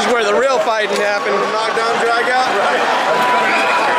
This is where the real fighting happened. Knockdown, drag out, right?